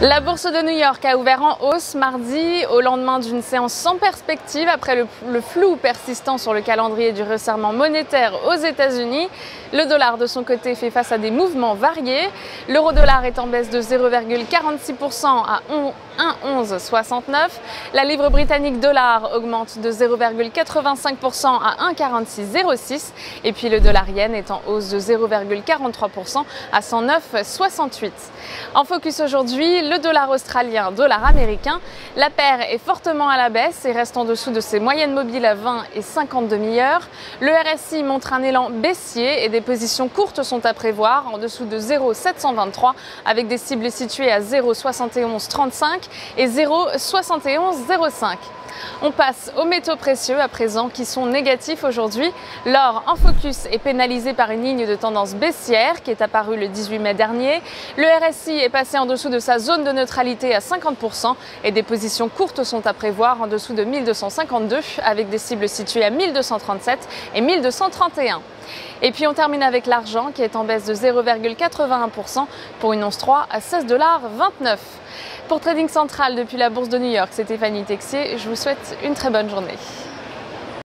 La bourse de New York a ouvert en hausse mardi au lendemain d'une séance sans perspective après le, flou persistant sur le calendrier du resserrement monétaire aux États-Unis. Le dollar de son côté fait face à des mouvements variés. L'euro-dollar est en baisse de 0,46% à 1,1169. La livre britannique dollar augmente de 0,85% à 1,4606 et puis le dollar yen est en hausse de 0,43% à 109,68. En focus aujourd'hui, le dollar australien, dollar américain. La paire est fortement à la baisse et reste en dessous de ses moyennes mobiles à 20 et 50 demi-heures. Le RSI montre un élan baissier et des positions courtes sont à prévoir en dessous de 0,723 avec des cibles situées à 0,7135 et 0,7105. On passe aux métaux précieux à présent qui sont négatifs aujourd'hui. L'or en focus est pénalisé par une ligne de tendance baissière qui est apparue le 18 mai dernier. Le RSI est passé en dessous de sa zone de neutralité à 50% et des positions courtes sont à prévoir en dessous de 1252 avec des cibles situées à 1237 et 1231. Et puis on termine avec l'argent qui est en baisse de 0,81% pour une once 3 à 16,29$. Pour Trading Central depuis la bourse de New York, c'est Stéphanie Texier. Je vous souhaite une très bonne journée.